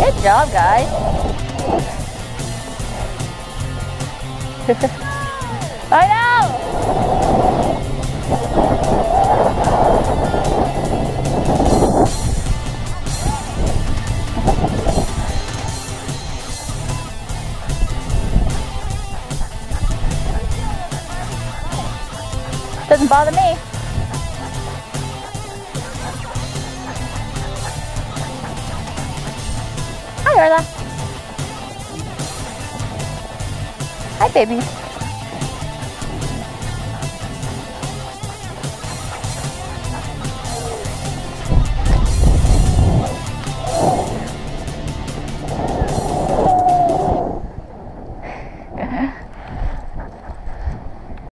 Good job, guys. I know! Doesn't bother me. Hi, Hi, baby.